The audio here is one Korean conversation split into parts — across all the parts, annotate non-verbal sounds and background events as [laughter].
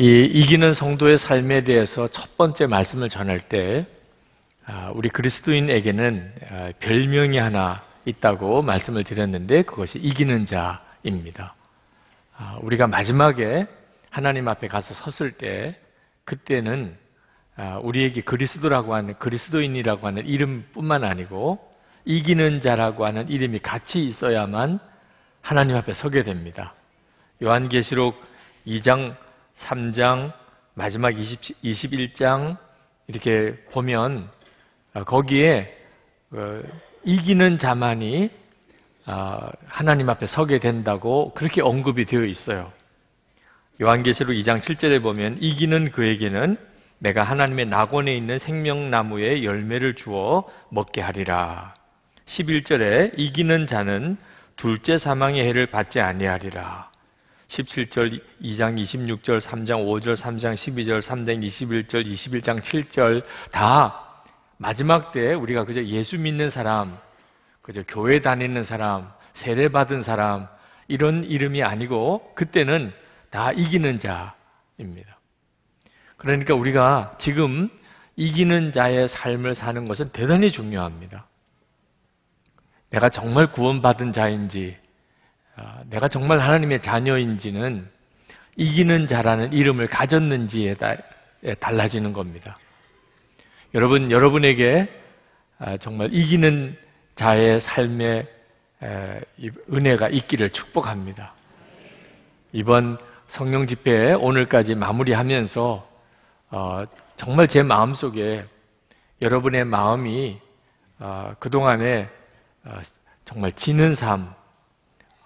이 이기는 성도의 삶에 대해서 첫 번째 말씀을 전할 때 아, 우리 그리스도인에게는 아, 별명이 하나 있다고 말씀을 드렸는데 그것이 이기는 자입니다. 아, 우리가 마지막에 하나님 앞에 가서 섰을 때 그때는 우리에게 그리스도라고 하는 그리스도인이라고 하는 이름뿐만 아니고 이기는 자라고 하는 이름이 같이 있어야만 하나님 앞에 서게 됩니다. 요한계시록 2장, 3장, 마지막 20, 21장 이렇게 보면 아, 거기에 어, 이기는 자만이 아, 하나님 앞에 서게 된다고 그렇게 언급이 되어 있어요. 요한계시록 2장 7절에 보면 이기는 그에게는 내가 하나님의 낙원에 있는 생명나무의 열매를 주어 먹게 하리라. 11절에 이기는 자는 둘째 사망의 해를 받지 아니하리라. 17절, 2장 26절, 3장 5절, 3장 12절, 3장 21절, 21장 7절 다 마지막 때 우리가 그저 예수 믿는 사람, 그저 교회 다니는 사람, 세례 받은 사람 이런 이름이 아니고 그때는 다 이기는 자입니다. 그러니까 우리가 지금 이기는 자의 삶을 사는 것은 대단히 중요합니다. 내가 정말 구원받은 자인지, 아, 내가 정말 하나님의 자녀인지는 이기는 자라는 이름을 가졌는지에 달라지는 겁니다. 여러분, 여러분에게 아, 정말 이기는 자의 삶의 은혜가 있기를 축복합니다. 이번 성령 집회 오늘까지 마무리하면서 어, 정말 제 마음 속에 여러분의 마음이 어, 그동안에 어, 정말 지는 삶,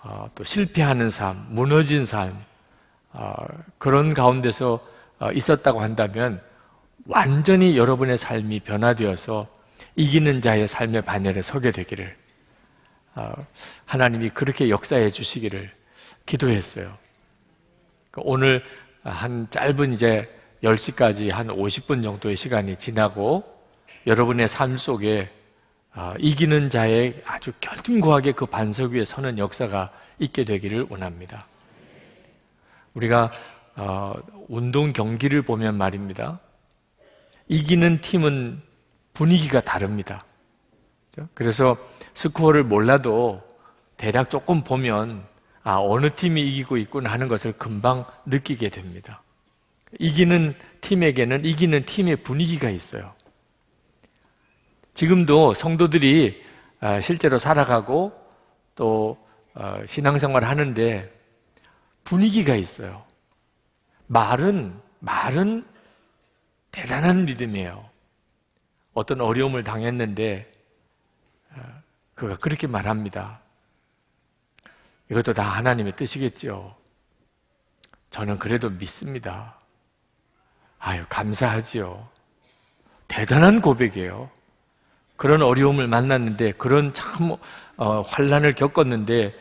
어, 또 실패하는 삶, 무너진 삶, 어, 그런 가운데서 있었다고 한다면 완전히 여러분의 삶이 변화되어서 이기는 자의 삶의 반열에 서게 되기를 하나님이 그렇게 역사해 주시기를 기도했어요. 그러니까 오늘 한 짧은 이제 10시까지 한 50분 정도의 시간이 지나고 여러분의 삶 속에 아, 이기는 자의 아주 견고하게 그 반석 위에 서는 역사가 있게 되기를 원합니다. 우리가 어, 운동 경기를 보면 말입니다. 이기는 팀은 분위기가 다릅니다. 그래서 스코어를 몰라도 대략 조금 보면 아, 어느 팀이 이기고 있구나 하는 것을 금방 느끼게 됩니다. 이기는 팀에게는 이기는 팀의 분위기가 있어요. 지금도 성도들이 아, 실제로 살아가고 또 어, 신앙생활 하는데 분위기가 있어요. 말은, 말은 대단한 믿음이에요. 어떤 어려움을 당했는데, 어, 그가 그렇게 말합니다. 이것도 다 하나님의 뜻이겠죠. 저는 그래도 믿습니다. 아유, 감사하지요. 대단한 고백이에요. 그런 어려움을 만났는데 그런 참 어, 환란을 겪었는데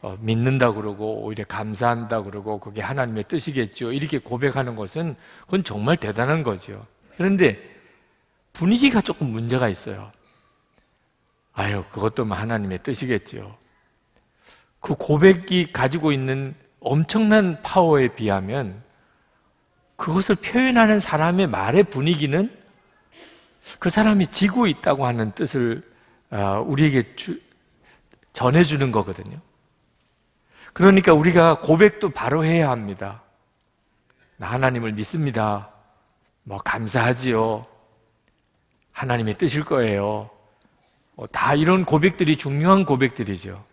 어, 믿는다 그러고 오히려 감사한다 그러고 그게 하나님의 뜻이겠죠. 이렇게 고백하는 것은 그건 정말 대단한 거죠. 그런데 분위기가 조금 문제가 있어요. 아유, 그것도 뭐 하나님의 뜻이겠죠. 그 고백이 가지고 있는 엄청난 파워에 비하면 그것을 표현하는 사람의 말의 분위기는 그 사람이 지고 있다고 하는 뜻을 아, 우리에게 주, 전해주는 거거든요. 그러니까 우리가 고백도 바로 해야 합니다. 나 하나님을 믿습니다. 뭐 감사하지요. 하나님의 뜻일 거예요. 뭐다 이런 고백들이 중요한 고백들이죠.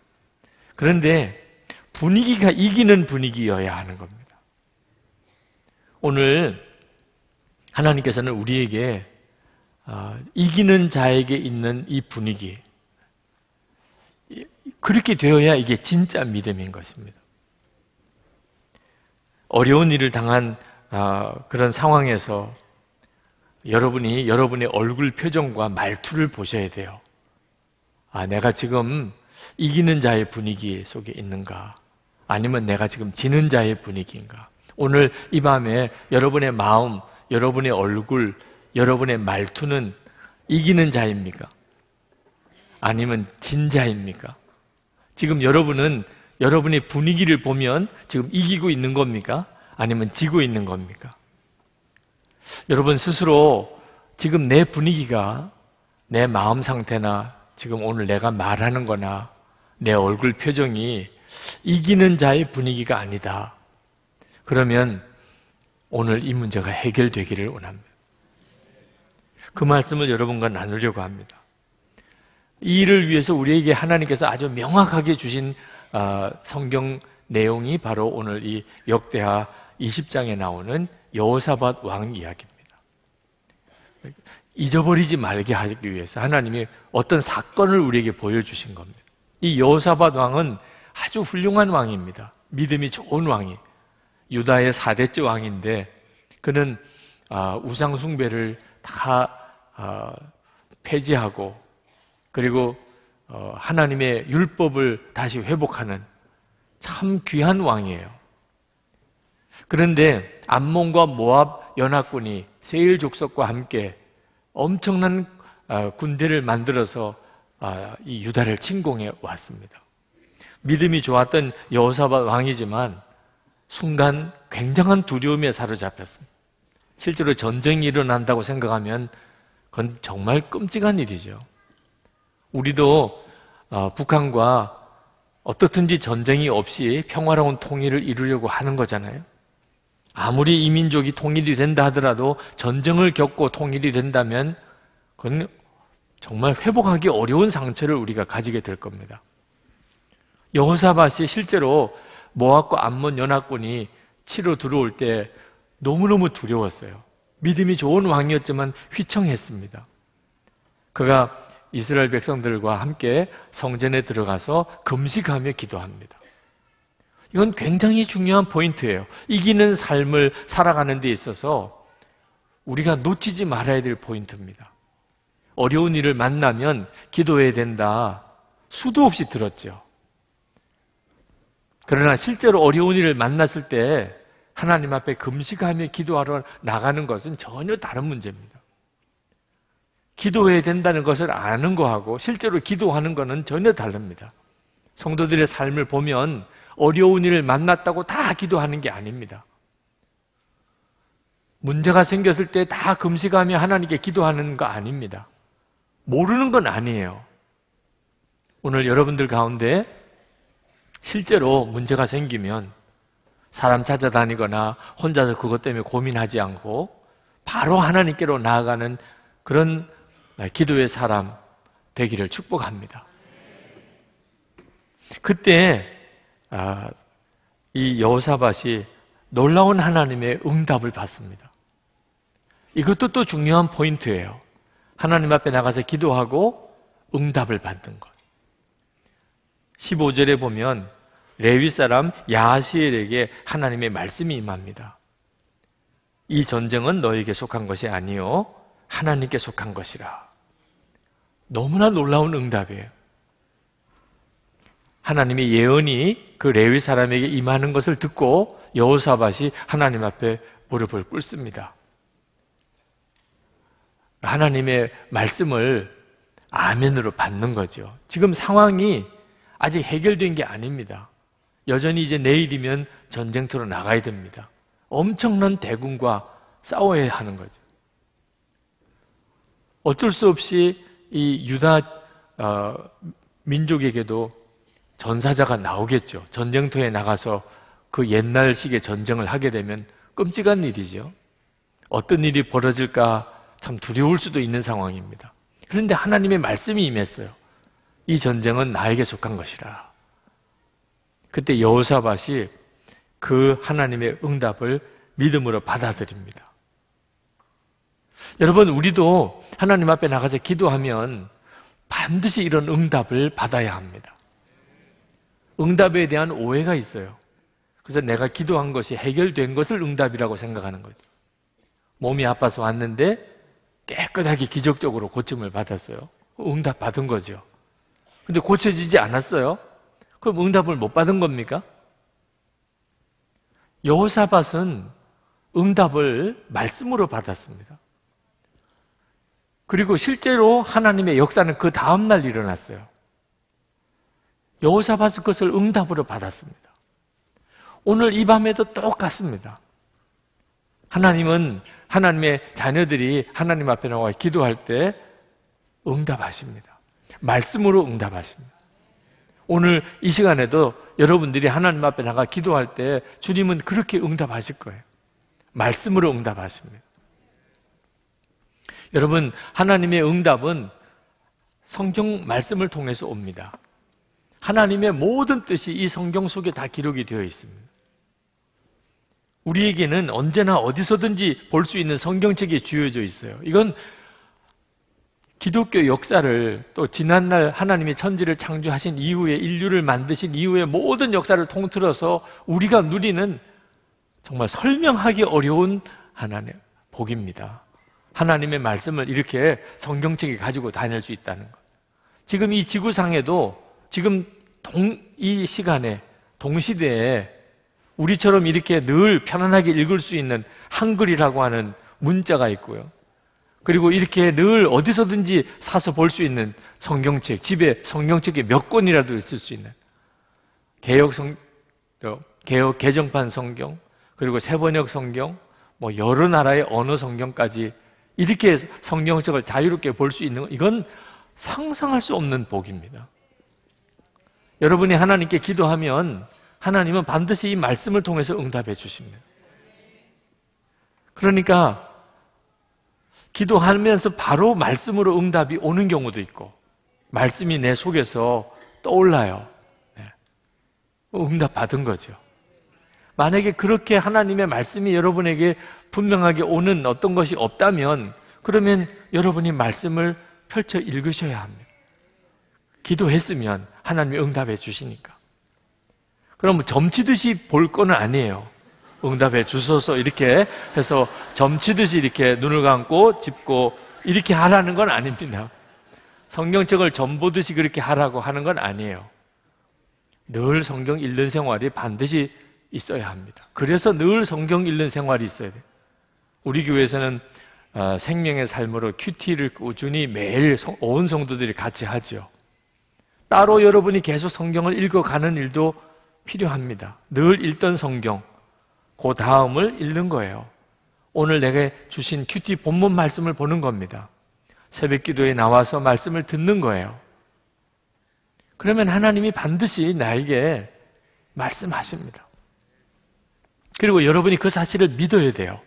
그런데 분위기가 이기는 분위기여야 하는 겁니다. 오늘 하나님께서는 우리에게 아, 이기는 자에게 있는 이 분위기 그렇게 되어야 이게 진짜 믿음인 것입니다. 어려운 일을 당한 아, 그런 상황에서 여러분이 여러분의 얼굴 표정과 말투를 보셔야 돼요. 아, 내가 지금 이기는 자의 분위기 속에 있는가? 아니면 내가 지금 지는 자의 분위기인가? 오늘 이 밤에 여러분의 마음, 여러분의 얼굴, 여러분의 말투는 이기는 자입니까? 아니면 진 자입니까? 지금 여러분은 여러분의 분위기를 보면 지금 이기고 있는 겁니까? 아니면 지고 있는 겁니까? 여러분 스스로 지금 내 분위기가 내 마음 상태나 지금 오늘 내가 말하는 거나 내 얼굴 표정이 이기는 자의 분위기가 아니다. 그러면 오늘 이 문제가 해결되기를 원합니다. 그 말씀을 여러분과 나누려고 합니다. 이 일을 위해서 우리에게 하나님께서 아주 명확하게 주신 어, 성경 내용이 바로 오늘 이 역대하 20장에 나오는 여호사밧 왕 이야기입니다. 잊어버리지 말게 하기 위해서 하나님이 어떤 사건을 우리에게 보여주신 겁니다. 이 여호사밧 왕은 아주 훌륭한 왕입니다. 믿음이 좋은 왕이 유다의 4대째 왕인데 그는 아, 우상 숭배를 다 아, 폐지하고 그리고 어, 하나님의 율법을 다시 회복하는 참 귀한 왕이에요. 그런데 암몬과 모압 연합군이 세일 족속과 함께 엄청난 아, 군대를 만들어서 이 유다를 침공해 왔습니다. 믿음이 좋았던 여호사밧 왕이지만 순간 굉장한 두려움에 사로잡혔습니다. 실제로 전쟁이 일어난다고 생각하면 그건 정말 끔찍한 일이죠. 우리도 어, 북한과 어떻든지 전쟁이 없이 평화로운 통일을 이루려고 하는 거잖아요. 아무리 이민족이 통일이 된다 하더라도 전쟁을 겪고 통일이 된다면 그건 정말 회복하기 어려운 상처를 우리가 가지게 될 겁니다. 여호사밭이 실제로 모압과 암몬 연합군이 치러 들어올 때 너무너무 두려웠어요. 믿음이 좋은 왕이었지만 휘청했습니다. 그가 이스라엘 백성들과 함께 성전에 들어가서 금식하며 기도합니다. 이건 굉장히 중요한 포인트예요. 이기는 삶을 살아가는 데 있어서 우리가 놓치지 말아야 될 포인트입니다. 어려운 일을 만나면 기도해야 된다. 수도 없이 들었죠. 그러나 실제로 어려운 일을 만났을 때 하나님 앞에 금식하며 기도하러 나가는 것은 전혀 다른 문제입니다. 기도해야 된다는 것을 아는 거하고 실제로 기도하는 것은 전혀 다릅니다. 성도들의 삶을 보면 어려운 일을 만났다고 다 기도하는 게 아닙니다. 문제가 생겼을 때 다 금식하며 하나님께 기도하는 거 아닙니다. 모르는 건 아니에요. 오늘 여러분들 가운데 실제로 문제가 생기면 사람 찾아다니거나 혼자서 그것 때문에 고민하지 않고 바로 하나님께로 나아가는 그런 기도의 사람 되기를 축복합니다. 그때 아, 이 여호사밭이 놀라운 하나님의 응답을 받습니다. 이것도 또 중요한 포인트예요. 하나님 앞에 나가서 기도하고 응답을 받는 것. 15절에 보면 레위 사람 야시엘에게 하나님의 말씀이 임합니다. 이 전쟁은 너에게 속한 것이 아니요 하나님께 속한 것이라. 너무나 놀라운 응답이에요. 하나님의 예언이 그 레위 사람에게 임하는 것을 듣고 여호사밭이 하나님 앞에 무릎을 꿇습니다. 하나님의 말씀을 아멘으로 받는 거죠. 지금 상황이 아직 해결된 게 아닙니다. 여전히 이제 내일이면 전쟁터로 나가야 됩니다. 엄청난 대군과 싸워야 하는 거죠. 어쩔 수 없이 이 유다 어, 민족에게도 전사자가 나오겠죠. 전쟁터에 나가서 그 옛날식의 전쟁을 하게 되면 끔찍한 일이죠. 어떤 일이 벌어질까 참 두려울 수도 있는 상황입니다. 그런데 하나님의 말씀이 임했어요. 이 전쟁은 나에게 속한 것이라. 그때 여호사밭이 그 하나님의 응답을 믿음으로 받아들입니다. 여러분, 우리도 하나님 앞에 나가서 기도하면 반드시 이런 응답을 받아야 합니다. 응답에 대한 오해가 있어요. 그래서 내가 기도한 것이 해결된 것을 응답이라고 생각하는 거죠. 몸이 아파서 왔는데 깨끗하게 기적적으로 고침을 받았어요. 응답 받은 거죠. 근데 고쳐지지 않았어요. 그럼 응답을 못 받은 겁니까? 여호사밧은 응답을 말씀으로 받았습니다. 그리고 실제로 하나님의 역사는 그 다음날 일어났어요. 여호사밧은 그것을 응답으로 받았습니다. 오늘 이 밤에도 똑같습니다. 하나님은 하나님의 자녀들이 하나님 앞에 나와 기도할 때 응답하십니다. 말씀으로 응답하십니다. 오늘 이 시간에도 여러분들이 하나님 앞에 나가 기도할 때 주님은 그렇게 응답하실 거예요. 말씀으로 응답하십니다. 여러분, 하나님의 응답은 성경 말씀을 통해서 옵니다. 하나님의 모든 뜻이 이 성경 속에 다 기록이 되어 있습니다. 우리에게는 언제나 어디서든지 볼 수 있는 성경책이 주어져 있어요. 이건 기독교 역사를 또 지난날 하나님이 천지를 창조하신 이후에 인류를 만드신 이후에 모든 역사를 통틀어서 우리가 누리는 정말 설명하기 어려운 하나님의 복입니다. 하나님의 말씀을 이렇게 성경책에 가지고 다닐 수 있다는 것. 지금 이 지구상에도 지금 동, 이 시간에 동시대에 우리처럼 이렇게 늘 편안하게 읽을 수 있는 한글이라고 하는 문자가 있고요. 그리고 이렇게 늘 어디서든지 사서 볼 수 있는 성경책, 집에 성경책이 몇 권이라도 있을 수 있는 개혁 성, 개혁 개정판 성경, 그리고 세번역 성경, 뭐 여러 나라의 언어 성경까지 이렇게 성경책을 자유롭게 볼 수 있는 이건 상상할 수 없는 복입니다. 여러분이 하나님께 기도하면 하나님은 반드시 이 말씀을 통해서 응답해 주십니다. 그러니까 기도하면서 바로 말씀으로 응답이 오는 경우도 있고 말씀이 내 속에서 떠올라요. 네. 응답 받은 거죠. 만약에 그렇게 하나님의 말씀이 여러분에게 분명하게 오는 어떤 것이 없다면 그러면 여러분이 말씀을 펼쳐 읽으셔야 합니다. 기도했으면 하나님이 응답해 주시니까. 그럼 점치듯이 볼 거는 아니에요. 응답해 주소서 이렇게 해서 점치듯이 이렇게 눈을 감고 짚고 이렇게 하라는 건 아닙니다. 성경책을 점 보듯이 그렇게 하라고 하는 건 아니에요. 늘 성경 읽는 생활이 반드시 있어야 합니다. 그래서 늘 성경 읽는 생활이 있어야 돼요. 우리 교회에서는 어, 생명의 삶으로 큐티를 꾸준히 매일 온 성도들이 같이 하죠. 따로 여러분이 계속 성경을 읽어가는 일도 필요합니다. 늘 읽던 성경, 그 다음을 읽는 거예요. 오늘 내게 주신 큐티 본문 말씀을 보는 겁니다. 새벽 기도에 나와서 말씀을 듣는 거예요. 그러면 하나님이 반드시 나에게 말씀하십니다. 그리고 여러분이 그 사실을 믿어야 돼요.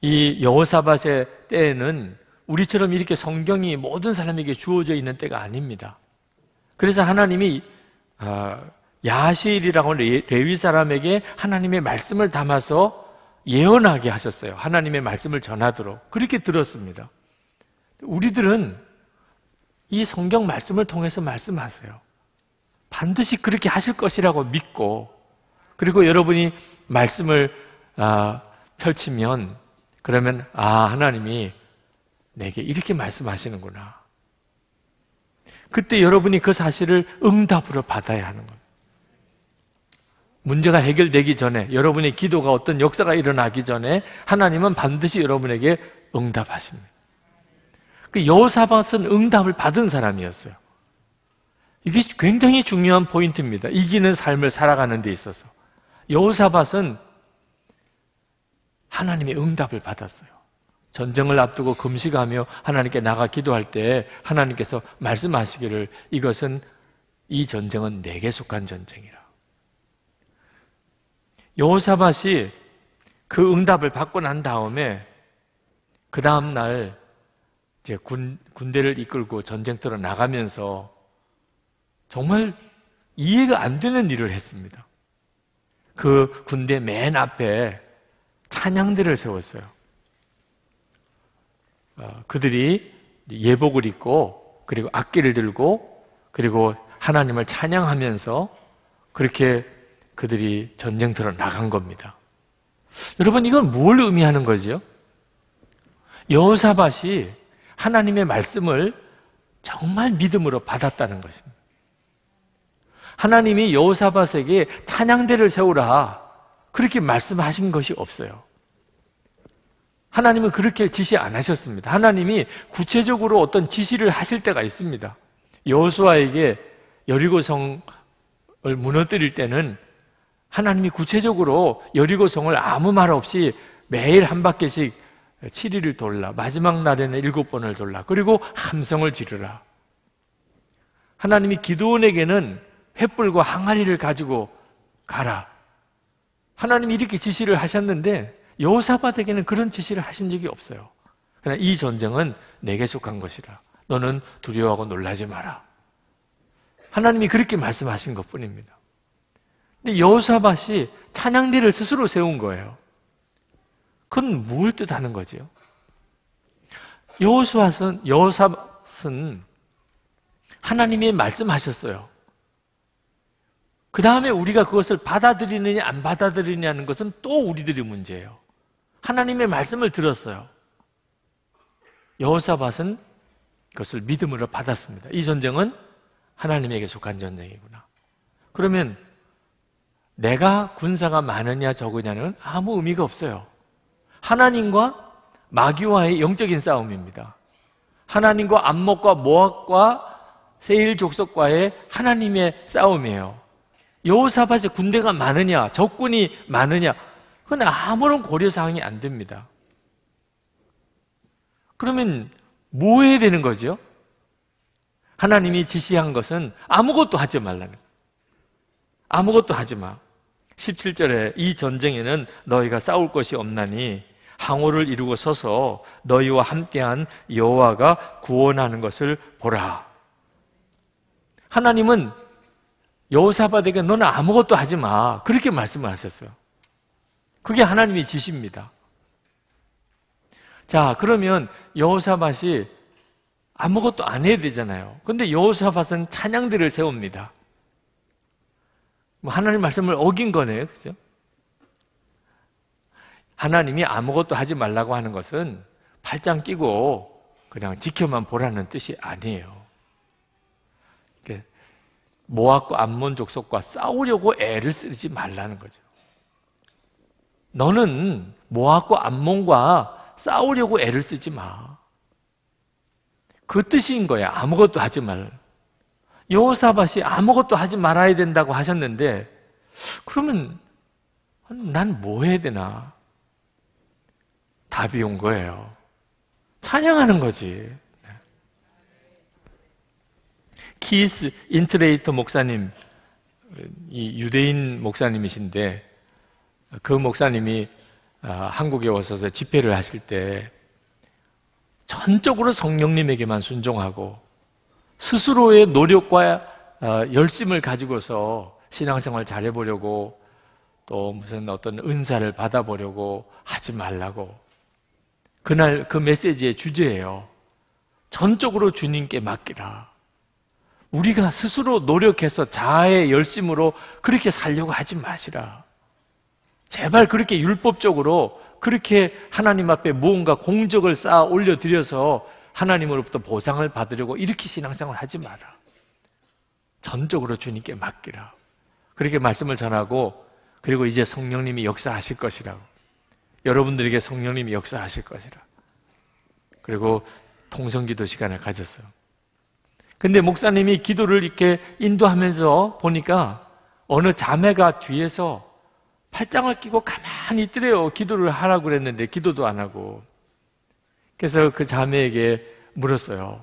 이 여호사밧의 때에는 우리처럼 이렇게 성경이 모든 사람에게 주어져 있는 때가 아닙니다. 그래서 하나님이 아, 야실이라고 레위 사람에게 하나님의 말씀을 담아서 예언하게 하셨어요. 하나님의 말씀을 전하도록 그렇게 들었습니다. 우리들은 이 성경 말씀을 통해서 말씀하세요. 반드시 그렇게 하실 것이라고 믿고 그리고 여러분이 말씀을 아, 펼치면 그러면 아 하나님이 내게 이렇게 말씀하시는구나. 그때 여러분이 그 사실을 응답으로 받아야 하는 겁니다. 문제가 해결되기 전에 여러분의 기도가 어떤 역사가 일어나기 전에 하나님은 반드시 여러분에게 응답하십니다. 그 여호사밧은 응답을 받은 사람이었어요. 이게 굉장히 중요한 포인트입니다. 이기는 삶을 살아가는 데 있어서. 여호사밧은 하나님의 응답을 받았어요. 전쟁을 앞두고 금식하며 하나님께 나가 기도할 때 하나님께서 말씀하시기를 이것은 이 전쟁은 내게 속한 전쟁이라. 여호사밧이 그 응답을 받고 난 다음에 그 다음 날 이제 군, 군대를 이끌고 전쟁터로 나가면서 정말 이해가 안 되는 일을 했습니다. 그 군대 맨 앞에 찬양대를 세웠어요. 어, 그들이 예복을 입고 그리고 악기를 들고 그리고 하나님을 찬양하면서 그렇게 그들이 전쟁터로 나간 겁니다. 여러분 이건 뭘 의미하는 거지요? 여호사밭이 하나님의 말씀을 정말 믿음으로 받았다는 것입니다. 하나님이 여호사밭에게 찬양대를 세우라 그렇게 말씀하신 것이 없어요. 하나님은 그렇게 지시 안 하셨습니다. 하나님이 구체적으로 어떤 지시를 하실 때가 있습니다. 여호수아에게 여리고성을 무너뜨릴 때는 하나님이 구체적으로 여리고성을 아무 말 없이 매일 한 바퀴씩 7일을 돌라. 마지막 날에는 일곱 번을 돌라. 그리고 함성을 지르라. 하나님이 기도원에게는 횃불과 항아리를 가지고 가라. 하나님이 이렇게 지시를 하셨는데 여호사밧에게는 그런 지시를 하신 적이 없어요. 그러나 이 전쟁은 내게 속한 것이라. 너는 두려워하고 놀라지 마라. 하나님이 그렇게 말씀하신 것 뿐입니다. 근데 여호사밧이 찬양대를 스스로 세운 거예요. 그건 뭘 뜻하는 거지요? 여호수아는 여호사밧은 하나님이 말씀하셨어요. 그 다음에 우리가 그것을 받아들이느냐 안 받아들이느냐는 것은 또 우리들의 문제예요. 하나님의 말씀을 들었어요. 여호사밧은 그것을 믿음으로 받았습니다. 이 전쟁은 하나님에게 속한 전쟁이구나. 그러면 내가 군사가 많으냐 적으냐는 아무 의미가 없어요. 하나님과 마귀와의 영적인 싸움입니다. 하나님과 암목과 모압과 세일 족속과의 하나님의 싸움이에요. 여호사밧의 군대가 많으냐, 적군이 많으냐, 그건 아무런 고려사항이 안 됩니다. 그러면 뭐 해야 되는 거죠? 하나님이 지시한 것은 아무것도 하지 말라는 아무것도 하지 마. 17절에 이 전쟁에는 너희가 싸울 것이 없나니 항호를 이루고 서서 너희와 함께한 여호와가 구원하는 것을 보라. 하나님은 여호사밧에게 너는 아무것도 하지 마. 그렇게 말씀을 하셨어요. 그게 하나님의 지시입니다. 자, 그러면 여호사밧이 아무것도 안 해야 되잖아요. 근데 여호사밧은 찬양들을 세웁니다. 뭐 하나님 말씀을 어긴 거네요. 그죠? 하나님이 아무것도 하지 말라고 하는 것은 팔짱 끼고 그냥 지켜만 보라는 뜻이 아니에요. 모압과 암몬 족속과 싸우려고 애를 쓰지 말라는 거죠. 너는 모압과 암몬과 싸우려고 애를 쓰지 마. 그 뜻인 거야. 아무것도 하지 말. 여호사밭이 아무것도 하지 말아야 된다고 하셨는데 그러면 난 뭐 해야 되나? 답이 온 거예요. 찬양하는 거지. 키스 인트레이터 목사님, 이 유대인 목사님이신데 그 목사님이 아, 한국에 오셔서 집회를 하실 때 전적으로 성령님에게만 순종하고 스스로의 노력과 아, 열심을 가지고서 신앙생활 잘해보려고 또 무슨 어떤 은사를 받아보려고 하지 말라고 그날 그 메시지의 주제예요. 전적으로 주님께 맡기라. 우리가 스스로 노력해서 자아의 열심으로 그렇게 살려고 하지 마시라. 제발 그렇게 율법적으로 그렇게 하나님 앞에 무언가 공적을 쌓아 올려드려서 하나님으로부터 보상을 받으려고 이렇게 신앙생활 하지 마라. 전적으로 주님께 맡기라. 그렇게 말씀을 전하고 그리고 이제 성령님이 역사하실 것이라고. 여러분들에게 성령님이 역사하실 것이라. 그리고 통성기도 시간을 가졌어요. 근데 목사님이 기도를 이렇게 인도하면서 보니까 어느 자매가 뒤에서 팔짱을 끼고 가만히 있더래요. 기도를 하라고 그랬는데 기도도 안 하고. 그래서 그 자매에게 물었어요.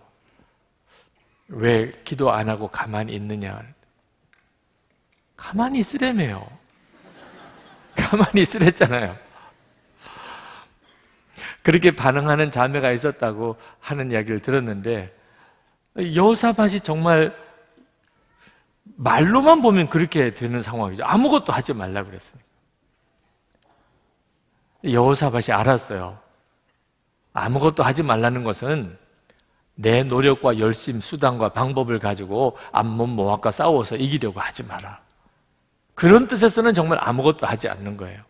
왜 기도 안 하고 가만히 있느냐? 가만히 있으래매요. [laughs] 가만히 있으랬잖아요. 그렇게 반응하는 자매가 있었다고 하는 이야기를 들었는데 여사밭이 정말 말로만 보면 그렇게 되는 상황이죠. 아무것도 하지 말라 그랬으니까. 여호사밭이 알았어요. 아무것도 하지 말라는 것은 내 노력과 열심, 수단과 방법을 가지고 암몬 모압과 싸워서 이기려고 하지 마라. 그런 뜻에서는 정말 아무것도 하지 않는 거예요.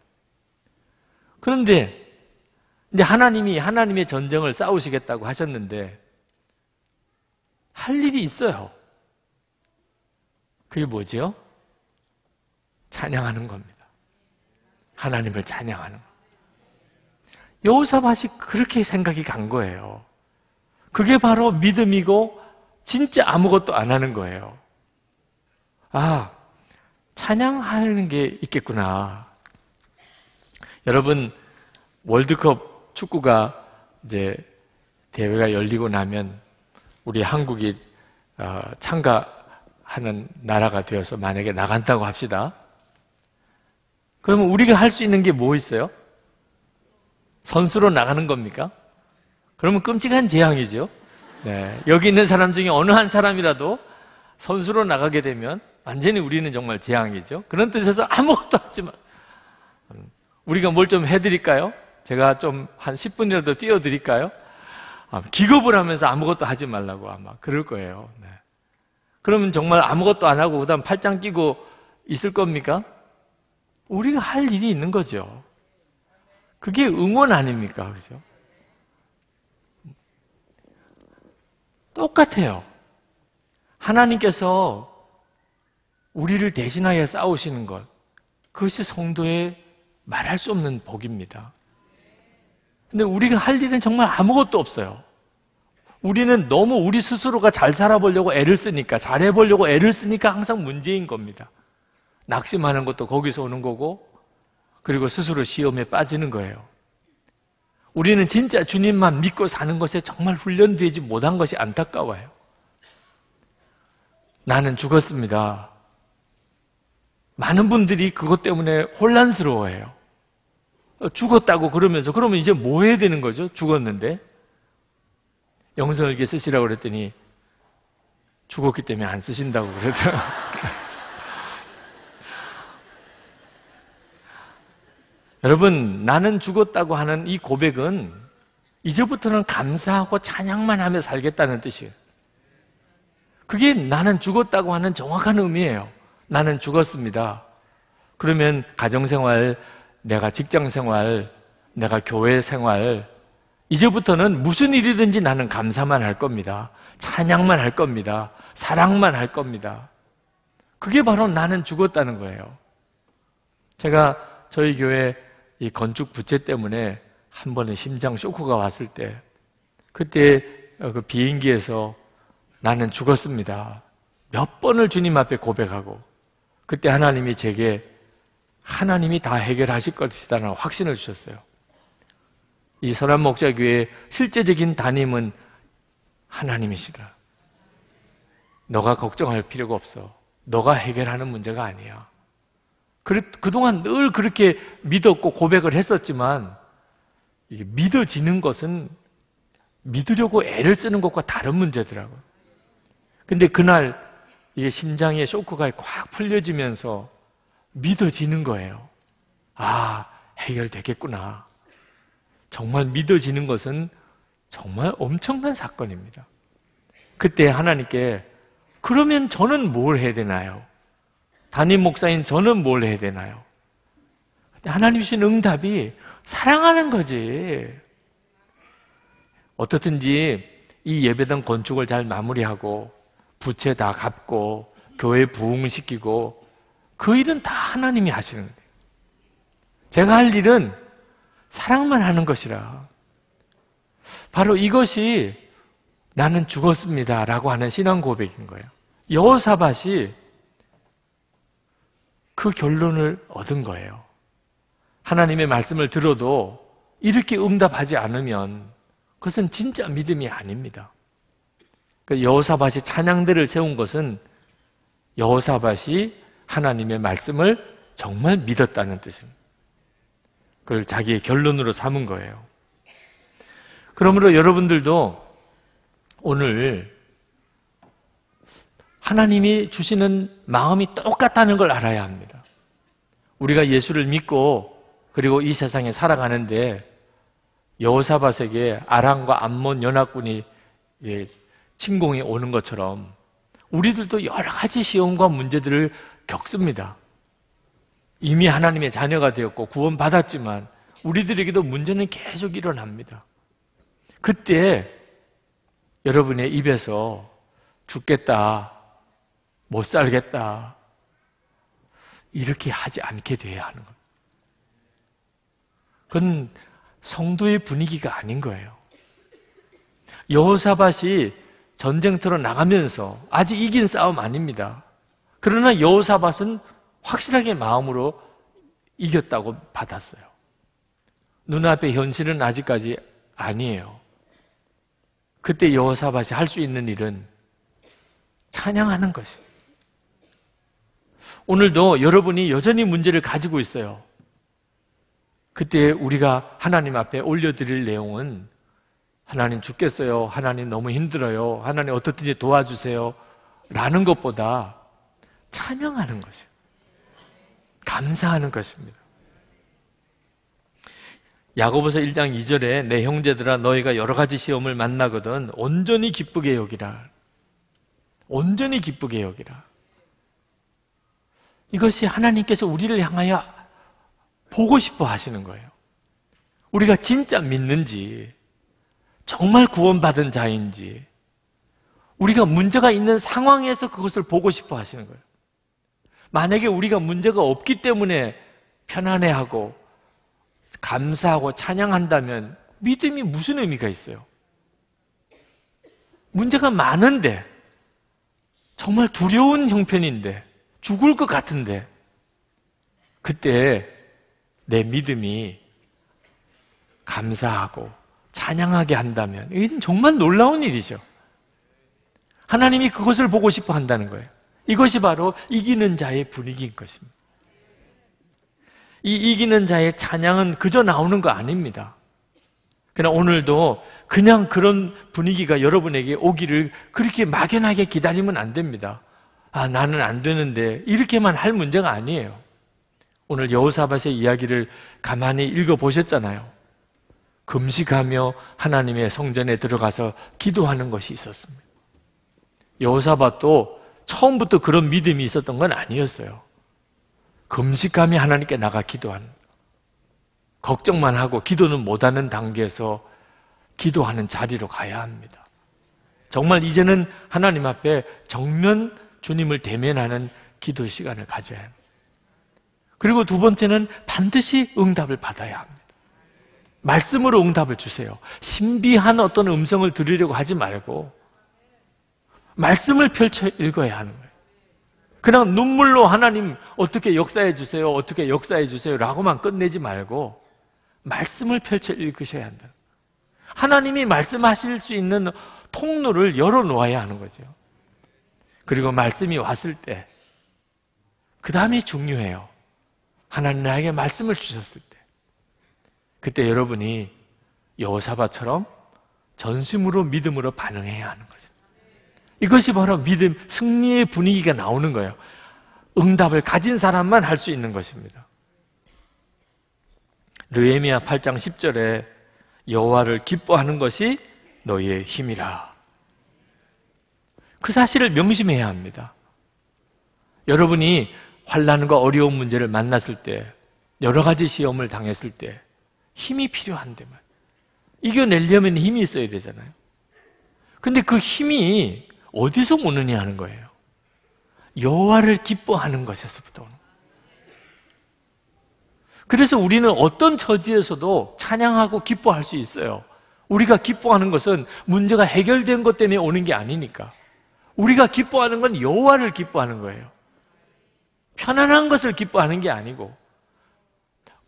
그런데 이제 하나님이 하나님의 전쟁을 싸우시겠다고 하셨는데 할 일이 있어요. 그게 뭐지요? 찬양하는 겁니다. 하나님을 찬양하는 거. 여호사밭이 그렇게 생각이 간 거예요. 그게 바로 믿음이고 진짜 아무것도 안 하는 거예요. 아, 찬양하는 게 있겠구나. 여러분, 월드컵 축구가 이제 대회가 열리고 나면 우리 한국이 어, 참가하는 나라가 되어서 만약에 나간다고 합시다. 그러면 우리가 할 수 있는 게 뭐 있어요? 선수로 나가는 겁니까? 그러면 끔찍한 재앙이죠. 네. 여기 있는 사람 중에 어느 한 사람이라도 선수로 나가게 되면 완전히 우리는 정말 재앙이죠. 그런 뜻에서 아무것도 하지 마. 우리가 뭘 좀 해드릴까요? 제가 좀 한 10분이라도 띄워드릴까요? 아, 기겁을 하면서 아무것도 하지 말라고 아마 그럴 거예요. 네. 그러면 정말 아무것도 안 하고 그다음 팔짱 끼고 있을 겁니까? 우리가 할 일이 있는 거죠. 그게 응원 아닙니까? 그죠? 똑같아요. 하나님께서 우리를 대신하여 싸우시는 것, 그것이 성도의 말할 수 없는 복입니다. 근데 우리가 할 일은 정말 아무것도 없어요. 우리는 너무 우리 스스로가 잘 살아보려고 애를 쓰니까, 잘해보려고 애를 쓰니까 항상 문제인 겁니다. 낙심하는 것도 거기서 오는 거고, 그리고 스스로 시험에 빠지는 거예요. 우리는 진짜 주님만 믿고 사는 것에 정말 훈련되지 못한 것이 안타까워요. 나는 죽었습니다. 많은 분들이 그것 때문에 혼란스러워해요. 죽었다고 그러면서 그러면 이제 뭐 해야 되는 거죠? 죽었는데 영성을 쓰시라고 그랬더니 죽었기 때문에 안 쓰신다고 그러더라고요. [laughs] 여러분, 나는 죽었다고 하는 이 고백은 이제부터는 감사하고 찬양만 하며 살겠다는 뜻이에요. 그게 나는 죽었다고 하는 정확한 의미예요. 나는 죽었습니다. 그러면 가정생활, 내가 직장생활, 내가 교회생활, 이제부터는 무슨 일이든지 나는 감사만 할 겁니다. 찬양만 할 겁니다. 사랑만 할 겁니다. 그게 바로 나는 죽었다는 거예요. 제가 저희 교회 이 건축 부채 때문에 한 번에 심장 쇼크가 왔을 때 그때 그 비행기에서 나는 죽었습니다. 몇 번을 주님 앞에 고백하고 그때 하나님이 제게 하나님이 다 해결하실 것이다라는 확신을 주셨어요. 이 선한 목자 교회의 실제적인 담임은 하나님이시다. 너가 걱정할 필요가 없어. 너가 해결하는 문제가 아니야. 그동안 늘 그렇게 믿었고 고백을 했었지만 이게 믿어지는 것은 믿으려고 애를 쓰는 것과 다른 문제더라고요. 근데 그날 이게 심장에 쇼크가 꽉 풀려지면서 믿어지는 거예요. 아, 해결되겠구나. 정말 믿어지는 것은 정말 엄청난 사건입니다. 그때 하나님께 그러면 저는 뭘 해야 되나요? 담임 목사인 저는 뭘 해야 되나요? 하나님 주신 응답이 사랑하는 거지. 어떻든지 이 예배당 건축을 잘 마무리하고 부채 다 갚고 교회 부흥시키고 그 일은 다 하나님이 하시는 거예요. 제가 할 일은 사랑만 하는 것이라. 바로 이것이 나는 죽었습니다. 라고 하는 신앙 고백인 거예요. 여호사밭이 그 결론을 얻은 거예요. 하나님의 말씀을 들어도 이렇게 응답하지 않으면 그것은 진짜 믿음이 아닙니다. 그 여호사밭이 찬양대를 세운 것은 여호사밭이 하나님의 말씀을 정말 믿었다는 뜻입니다. 그걸 자기의 결론으로 삼은 거예요. 그러므로 여러분들도 오늘 하나님이 주시는 마음이 똑같다는 걸 알아야 합니다. 우리가 예수를 믿고 그리고 이 세상에 살아가는데 여호사밧에게 아람과 암몬 연합군이 예, 침공이 오는 것처럼 우리들도 여러 가지 시험과 문제들을 겪습니다. 이미 하나님의 자녀가 되었고 구원받았지만 우리들에게도 문제는 계속 일어납니다. 그때 여러분의 입에서 죽겠다, 못 살겠다. 이렇게 하지 않게 돼야 하는 겁니다. 그건 성도의 분위기가 아닌 거예요. 여호사밭이 전쟁터로 나가면서 아직 이긴 싸움 아닙니다. 그러나 여호사밭은 확실하게 마음으로 이겼다고 받았어요. 눈앞의 현실은 아직까지 아니에요. 그때 여호사밭이 할 수 있는 일은 찬양하는 것이에요. 오늘도 여러분이 여전히 문제를 가지고 있어요. 그때 우리가 하나님 앞에 올려드릴 내용은 하나님 죽겠어요. 하나님 너무 힘들어요. 하나님 어떻든지 도와주세요. 라는 것보다 찬양하는 것이에요. 감사하는 것입니다. 야고보서 1장 2절에 내 형제들아 너희가 여러 가지 시험을 만나거든 온전히 기쁘게 여기라. 온전히 기쁘게 여기라. 이것이 하나님께서 우리를 향하여 보고 싶어 하시는 거예요. 우리가 진짜 믿는지, 정말 구원받은 자인지, 우리가 문제가 있는 상황에서 그것을 보고 싶어 하시는 거예요. 만약에 우리가 문제가 없기 때문에 편안해하고 감사하고 찬양한다면 믿음이 무슨 의미가 있어요? 문제가 많은데 정말 두려운 형편인데 죽을 것 같은데 그때 내 믿음이 감사하고 찬양하게 한다면 이건 정말 놀라운 일이죠. 하나님이 그것을 보고 싶어 한다는 거예요. 이것이 바로 이기는 자의 분위기인 것입니다. 이 이기는 자의 찬양은 그저 나오는 거 아닙니다. 그러나 오늘도 그냥 그런 분위기가 여러분에게 오기를 그렇게 막연하게 기다리면 안 됩니다. 아, 나는 안 되는데 이렇게만 할 문제가 아니에요. 오늘 여호사밧의 이야기를 가만히 읽어 보셨잖아요. 금식하며 하나님의 성전에 들어가서 기도하는 것이 있었습니다. 여호사밧도 처음부터 그런 믿음이 있었던 건 아니었어요. 금식하며 하나님께 나가 기도하는 걱정만 하고 기도는 못하는 단계에서 기도하는 자리로 가야 합니다. 정말 이제는 하나님 앞에 정면 주님을 대면하는 기도 시간을 가져야 합니다. 그리고 두 번째는 반드시 응답을 받아야 합니다. 말씀으로 응답을 주세요. 신비한 어떤 음성을 들으려고 하지 말고 말씀을 펼쳐 읽어야 하는 거예요. 그냥 눈물로 하나님 어떻게 역사해 주세요, 어떻게 역사해 주세요 라고만 끝내지 말고 말씀을 펼쳐 읽으셔야 한다. 하나님이 말씀하실 수 있는 통로를 열어 놓아야 하는 거죠. 그리고 말씀이 왔을 때, 그 다음이 중요해요. 하나님 나에게 말씀을 주셨을 때. 그때 여러분이 여호사바처럼 전심으로 믿음으로 반응해야 하는 거죠. 이것이 바로 믿음, 승리의 분위기가 나오는 거예요. 응답을 가진 사람만 할 수 있는 것입니다. 르에미야 8장 10절에 여호와를 기뻐하는 것이 너희의 힘이라. 그 사실을 명심해야 합니다. 여러분이 환란과 어려운 문제를 만났을 때, 여러 가지 시험을 당했을 때 힘이 필요한데 말. 이겨내려면 힘이 있어야 되잖아요. 근데 그 힘이 어디서 오느냐 하는 거예요. 여호와를 기뻐하는 것에서부터 오는 그래서 우리는 어떤 처지에서도 찬양하고 기뻐할 수 있어요. 우리가 기뻐하는 것은 문제가 해결된 것 때문에 오는 게 아니니까. 우리가 기뻐하는 건 여호와를 기뻐하는 거예요. 편안한 것을 기뻐하는 게 아니고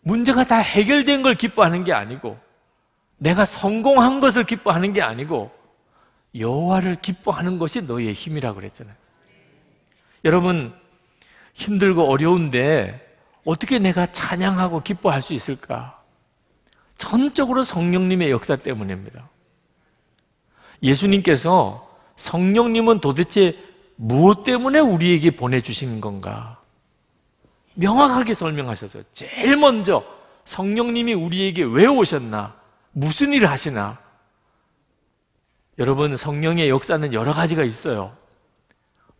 문제가 다 해결된 걸 기뻐하는 게 아니고 내가 성공한 것을 기뻐하는 게 아니고 여호와를 기뻐하는 것이 너희의 힘이라고 그랬잖아요. 여러분 힘들고 어려운데 어떻게 내가 찬양하고 기뻐할 수 있을까? 전적으로 성령님의 역사 때문입니다. 예수님께서 성령님은 도대체 무엇 때문에 우리에게 보내주신 건가? 명확하게 설명하셔서 제일 먼저 성령님이 우리에게 왜 오셨나? 무슨 일을 하시나? 여러분 성령의 역사는 여러 가지가 있어요.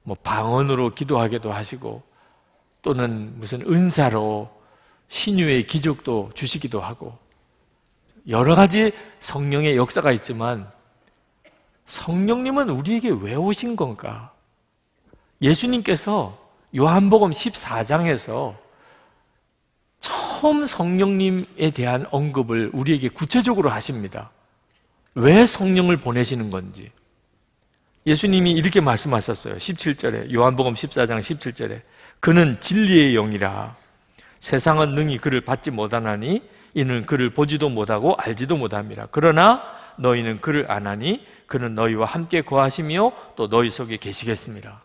뭐 방언으로 기도하기도 하시고 또는 무슨 은사로 신유의 기적도 주시기도 하고 여러 가지 성령의 역사가 있지만 성령님은 우리에게 왜 오신 건가? 예수님께서 요한복음 14장에서 처음 성령님에 대한 언급을 우리에게 구체적으로 하십니다. 왜 성령을 보내시는 건지. 예수님이 이렇게 말씀하셨어요. 17절에, 요한복음 14장 17절에. 그는 진리의 영이라 세상은 능히 그를 받지 못하나니 이는 그를 보지도 못하고 알지도 못합니다. 그러나 너희는 그를 안하니 그는 너희와 함께 거하시며 또 너희 속에 계시겠습니다.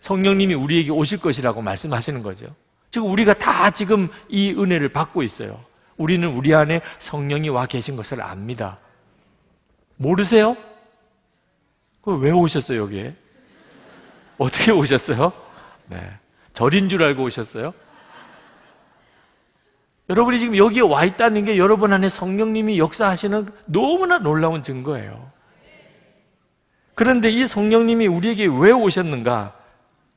성령님이 우리에게 오실 것이라고 말씀하시는 거죠. 지금 우리가 다 지금 이 은혜를 받고 있어요. 우리는 우리 안에 성령이 와 계신 것을 압니다. 모르세요? 왜 오셨어요, 여기에? 어떻게 오셨어요? 네. 절인 줄 알고 오셨어요? 여러분이 지금 여기에 와 있다는 게 여러분 안에 성령님이 역사하시는 너무나 놀라운 증거예요. 그런데 이 성령님이 우리에게 왜 오셨는가?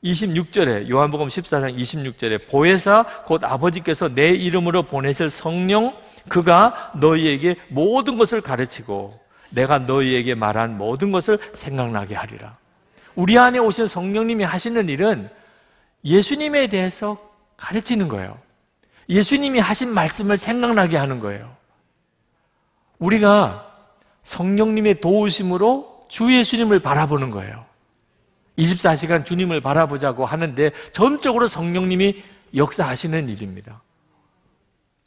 26절에 요한복음 14장 26절에 보혜사 곧 아버지께서 내 이름으로 보내실 성령 그가 너희에게 모든 것을 가르치고 내가 너희에게 말한 모든 것을 생각나게 하리라. 우리 안에 오신 성령님이 하시는 일은 예수님에 대해서 가르치는 거예요. 예수님이 하신 말씀을 생각나게 하는 거예요. 우리가 성령님의 도우심으로 주 예수님을 바라보는 거예요. 24시간 주님을 바라보자고 하는데 전적으로 성령님이 역사하시는 일입니다.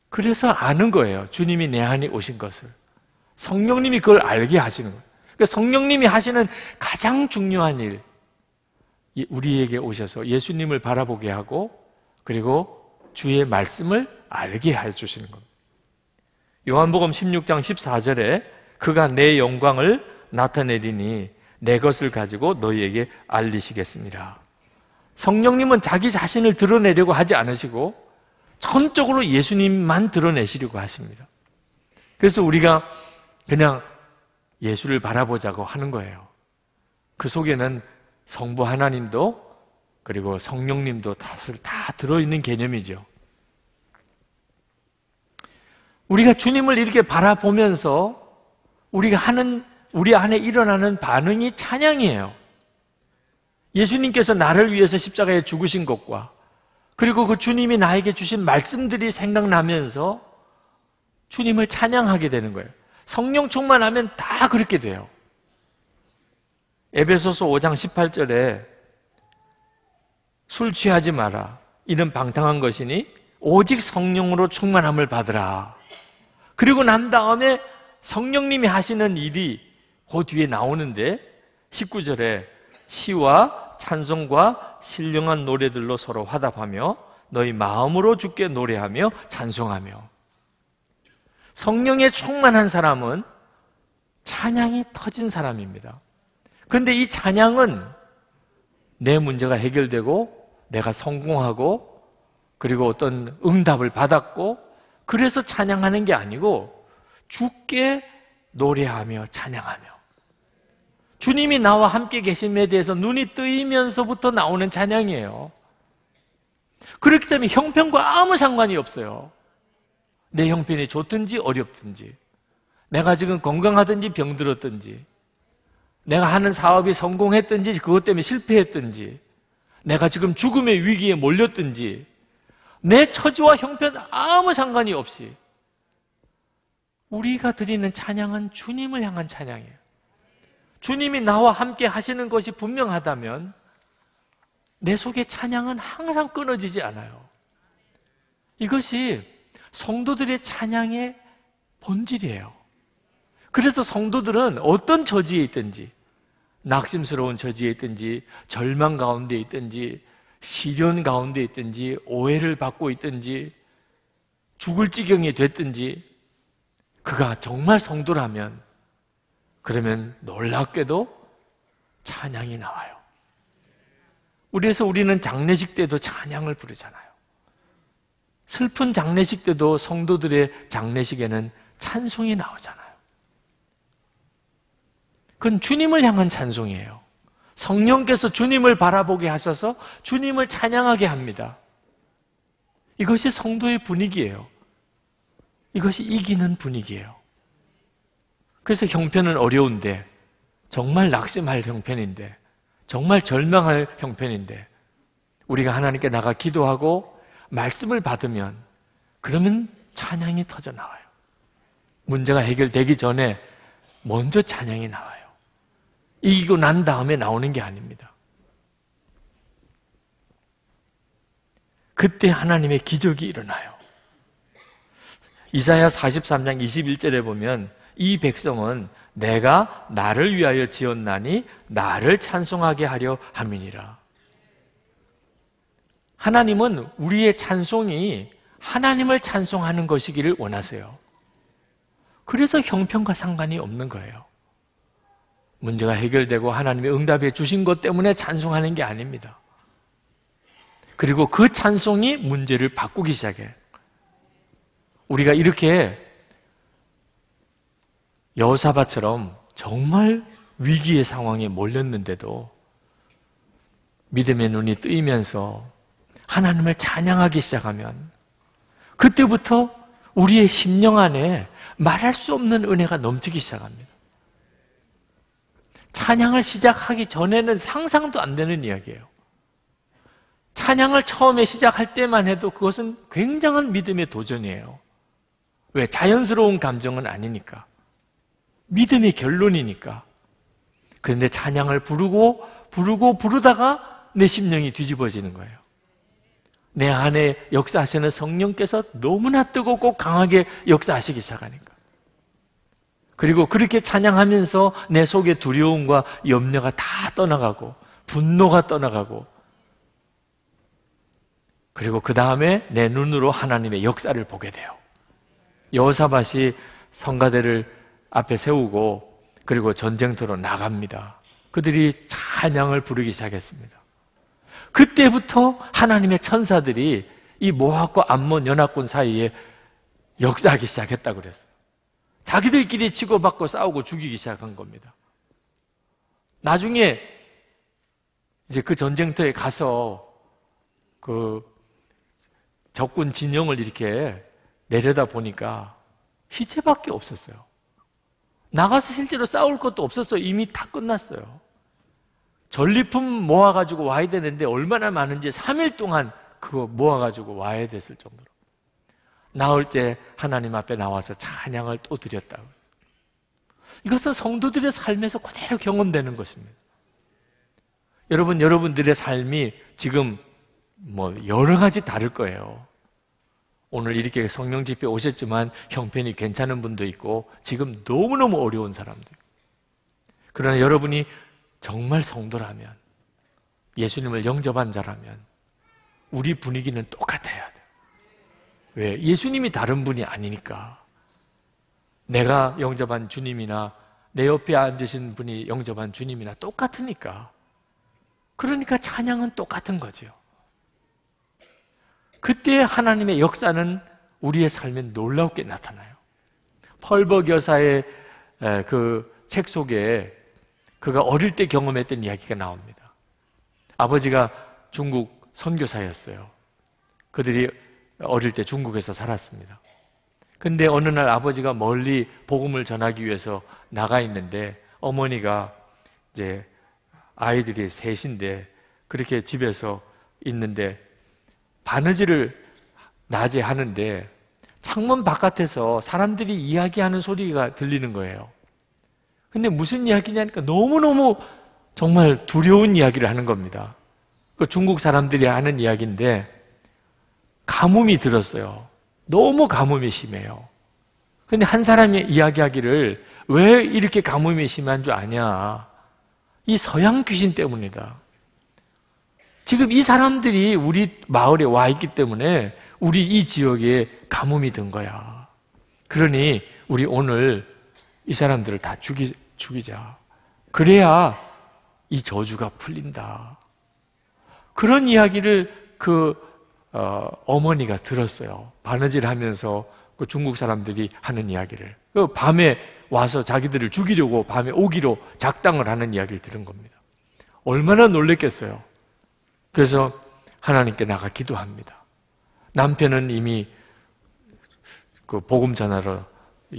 그래서 아는 거예요. 주님이 내 안에 오신 것을. 성령님이 그걸 알게 하시는 거예요. 그러니까 성령님이 하시는 가장 중요한 일, 우리에게 오셔서 예수님을 바라보게 하고 그리고 주의 말씀을 알게 해 주시는 겁니다. 요한복음 16장 14절에 그가 내 영광을 나타내리니 내 것을 가지고 너희에게 알리시겠습니다. 성령님은 자기 자신을 드러내려고 하지 않으시고 전적으로 예수님만 드러내시려고 하십니다. 그래서 우리가 그냥 예수를 바라보자고 하는 거예요. 그 속에는 성부 하나님도 그리고 성령님도 다들 다 들어있는 개념이죠. 우리가 주님을 이렇게 바라보면서 우리가 하는 우리 안에 일어나는 반응이 찬양이에요. 예수님께서 나를 위해서 십자가에 죽으신 것과 그리고 그 주님이 나에게 주신 말씀들이 생각나면서 주님을 찬양하게 되는 거예요. 성령 충만하면 다 그렇게 돼요. 에베소서 5장 18절에 술 취하지 마라. 이는 방탕한 것이니 오직 성령으로 충만함을 받으라. 그리고 난 다음에 성령님이 하시는 일이 그 뒤에 나오는데 19절에 시와 찬송과 신령한 노래들로 서로 화답하며 너희 마음으로 주께 노래하며 찬송하며 성령에 충만한 사람은 찬양이 터진 사람입니다. 그런데 이 찬양은 내 문제가 해결되고 내가 성공하고 그리고 어떤 응답을 받았고 그래서 찬양하는 게 아니고 주께 노래하며 찬양하며 주님이 나와 함께 계심에 대해서 눈이 뜨이면서부터 나오는 찬양이에요. 그렇기 때문에 형편과 아무 상관이 없어요. 내 형편이 좋든지 어렵든지, 내가 지금 건강하든지 병들었든지, 내가 하는 사업이 성공했든지 그것 때문에 실패했든지, 내가 지금 죽음의 위기에 몰렸든지, 내 처지와 형편 아무 상관이 없이 우리가 드리는 찬양은 주님을 향한 찬양이에요. 주님이 나와 함께 하시는 것이 분명하다면 내 속의 찬양은 항상 끊어지지 않아요. 이것이 성도들의 찬양의 본질이에요. 그래서 성도들은 어떤 처지에 있든지 낙심스러운 처지에 있든지 절망 가운데 있든지 시련 가운데 있든지 오해를 받고 있든지 죽을 지경이 됐든지 그가 정말 성도라면 그러면 놀랍게도 찬양이 나와요. 우리에서 우리는 장례식 때도 찬양을 부르잖아요. 슬픈 장례식 때도 성도들의 장례식에는 찬송이 나오잖아요. 그건 주님을 향한 찬송이에요. 성령께서 주님을 바라보게 하셔서 주님을 찬양하게 합니다. 이것이 성도의 분위기예요. 이것이 이기는 분위기예요. 그래서 형편은 어려운데 정말 낙심할 형편인데 정말 절망할 형편인데 우리가 하나님께 나가 기도하고 말씀을 받으면 그러면 찬양이 터져 나와요. 문제가 해결되기 전에 먼저 찬양이 나와요. 이기고 난 다음에 나오는 게 아닙니다. 그때 하나님의 기적이 일어나요. 이사야 43장 21절에 보면 이 백성은 내가 나를 위하여 지었나니 나를 찬송하게 하려 함이니라. 하나님은 우리의 찬송이 하나님을 찬송하는 것이기를 원하세요. 그래서 형편과 상관이 없는 거예요. 문제가 해결되고 하나님의 응답해 주신 것 때문에 찬송하는 게 아닙니다. 그리고 그 찬송이 문제를 바꾸기 시작해요. 우리가 이렇게 여사바처럼 정말 위기의 상황에 몰렸는데도 믿음의 눈이 뜨이면서 하나님을 찬양하기 시작하면 그때부터 우리의 심령 안에 말할 수 없는 은혜가 넘치기 시작합니다. 찬양을 시작하기 전에는 상상도 안 되는 이야기예요. 찬양을 처음에 시작할 때만 해도 그것은 굉장한 믿음의 도전이에요. 왜? 자연스러운 감정은 아니니까. 믿음의 결론이니까. 그런데 찬양을 부르고, 부르고, 부르다가 내 심령이 뒤집어지는 거예요. 내 안에 역사하시는 성령께서 너무나 뜨겁고 강하게 역사하시기 시작하니까. 그리고 그렇게 찬양하면서 내 속에 두려움과 염려가 다 떠나가고, 분노가 떠나가고, 그리고 그 다음에 내 눈으로 하나님의 역사를 보게 돼요. 여호사밭이 성가대를 앞에 세우고 그리고 전쟁터로 나갑니다. 그들이 찬양을 부르기 시작했습니다. 그때부터 하나님의 천사들이 이 모압과 암몬 연합군 사이에 역사하기 시작했다고 그랬어요. 자기들끼리 치고받고 싸우고 죽이기 시작한 겁니다. 나중에 이제 그 전쟁터에 가서 그 적군 진영을 이렇게 내려다 보니까 시체밖에 없었어요. 나가서 실제로 싸울 것도 없었어요. 이미 다 끝났어요. 전리품 모아가지고 와야 되는데 얼마나 많은지 3일 동안 그거 모아가지고 와야 됐을 정도로. 나올 때 하나님 앞에 나와서 찬양을 또 드렸다고. 이것은 성도들의 삶에서 그대로 경험되는 것입니다. 여러분, 여러분들의 삶이 지금 뭐 여러 가지 다를 거예요. 오늘 이렇게 성령 집회 오셨지만 형편이 괜찮은 분도 있고 지금 너무너무 어려운 사람들. 그러나 여러분이 정말 성도라면 예수님을 영접한 자라면 우리 분위기는 똑같아야 돼. 왜? 예수님이 다른 분이 아니니까. 내가 영접한 주님이나 내 옆에 앉으신 분이 영접한 주님이나 똑같으니까. 그러니까 찬양은 똑같은 거죠. 그때 하나님의 역사는 우리의 삶에 놀랍게 나타나요. 펄벅 여사의 그 책 속에 그가 어릴 때 경험했던 이야기가 나옵니다. 아버지가 중국 선교사였어요. 그들이 어릴 때 중국에서 살았습니다. 근데 어느 날 아버지가 멀리 복음을 전하기 위해서 나가 있는데 어머니가 이제 아이들이 셋인데 그렇게 집에서 있는데 바느질을 낮에 하는데 창문 바깥에서 사람들이 이야기하는 소리가 들리는 거예요. 근데 무슨 이야기냐니까 너무너무 정말 두려운 이야기를 하는 겁니다. 그 중국 사람들이 하는 이야기인데 가뭄이 들었어요. 너무 가뭄이 심해요. 근데 한 사람이 이야기하기를 왜 이렇게 가뭄이 심한 줄 아냐? 이 서양 귀신 때문이다. 지금 이 사람들이 우리 마을에 와 있기 때문에 우리 이 지역에 가뭄이 든 거야. 그러니 우리 오늘 이 사람들을 다 죽이, 죽이자. 그래야 이 저주가 풀린다. 그런 이야기를 그 어, 머니가 들었어요. 바느질 하면서 그 중국 사람들이 하는 이야기를. 그 밤에 와서 자기들을 죽이려고 밤에 오기로 작당을 하는 이야기를 들은 겁니다. 얼마나 놀랬겠어요. 그래서 하나님께 나가 기도합니다. 남편은 이미 그 복음 전하러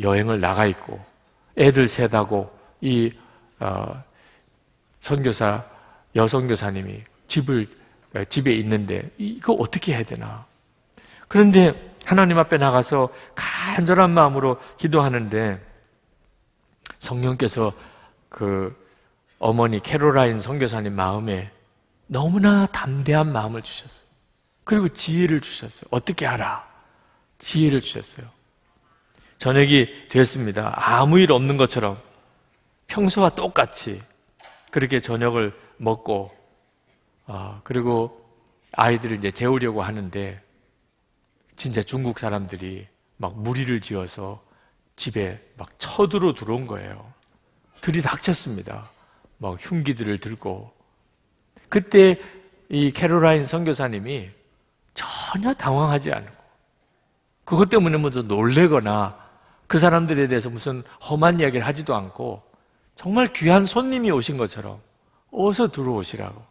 여행을 나가 있고 애들 셋하고 이 어, 선교사 여성 교사님이 집을 어, 집에 있는데 이거 어떻게 해야 되나? 그런데 하나님 앞에 나가서 간절한 마음으로 기도하는데 성령께서 그 어머니 캐로라인 선교사님 마음에 너무나 담대한 마음을 주셨어요. 그리고 지혜를 주셨어요. 어떻게 하라? 지혜를 주셨어요. 저녁이 됐습니다. 아무 일 없는 것처럼 평소와 똑같이 그렇게 저녁을 먹고 어, 그리고 아이들을 이제 재우려고 하는데 진짜 중국 사람들이 막 무리를 지어서 집에 막 쳐들어 들어온 거예요. 들이닥쳤습니다. 막 흉기들을 들고 그때 이 캐롤라인 선교사님이 전혀 당황하지 않고 그것 때문에 먼저 놀래거나 그 사람들에 대해서 무슨 험한 이야기를 하지도 않고 정말 귀한 손님이 오신 것처럼 어서 들어오시라고.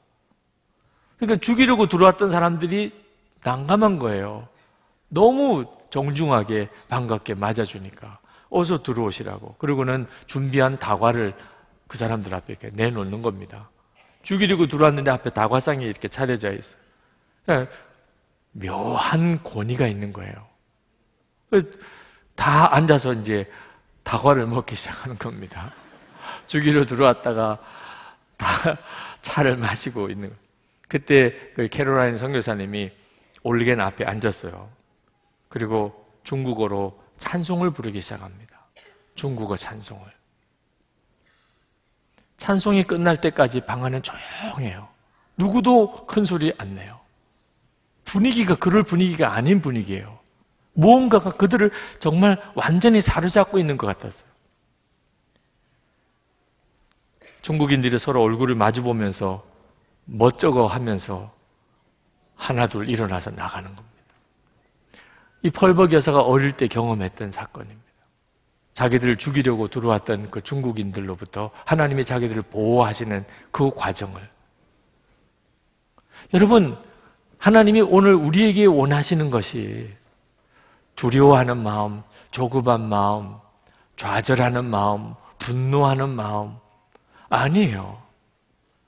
그러니까 죽이려고 들어왔던 사람들이 난감한 거예요. 너무 정중하게 반갑게 맞아주니까 어서 들어오시라고. 그리고는 준비한 다과를 그 사람들 앞에 이렇게 내놓는 겁니다. 죽이려고 들어왔는데 앞에 다과상이 이렇게 차려져 있어요. 그러니까 묘한 권위가 있는 거예요. 다 앉아서 이제 다과를 먹기 시작하는 겁니다. 주기로 들어왔다가 다 차를 마시고 있는 거예요. 그때 그 캐롤라인 선교사님이 올리겐 앞에 앉았어요. 그리고 중국어로 찬송을 부르기 시작합니다. 중국어 찬송을. 찬송이 끝날 때까지 방 안은 조용해요. 누구도 큰 소리 안 내요. 분위기가 그럴 분위기가 아닌 분위기예요. 무언가가 그들을 정말 완전히 사로잡고 있는 것 같았어요. 중국인들이 서로 얼굴을 마주 보면서 멋쩍어 하면서 하나둘 일어나서 나가는 겁니다. 이 펄벅 여사가 어릴 때 경험했던 사건입니다. 자기들을 죽이려고 들어왔던 그 중국인들로부터 하나님이 자기들을 보호하시는 그 과정을. 여러분, 하나님이 오늘 우리에게 원하시는 것이 두려워하는 마음, 조급한 마음, 좌절하는 마음, 분노하는 마음 아니에요.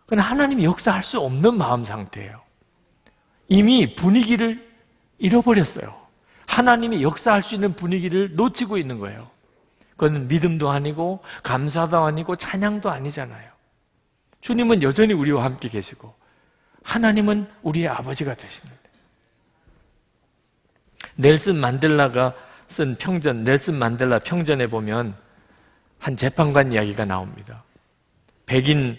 그건 하나님이 역사할 수 없는 마음 상태예요. 이미 분위기를 잃어버렸어요. 하나님이 역사할 수 있는 분위기를 놓치고 있는 거예요. 그건 믿음도 아니고 감사도 아니고 찬양도 아니잖아요. 주님은 여전히 우리와 함께 계시고 하나님은 우리의 아버지가 되십니다. 넬슨 만델라가 쓴 평전, 넬슨 만델라 평전에 보면 한 재판관 이야기가 나옵니다. 백인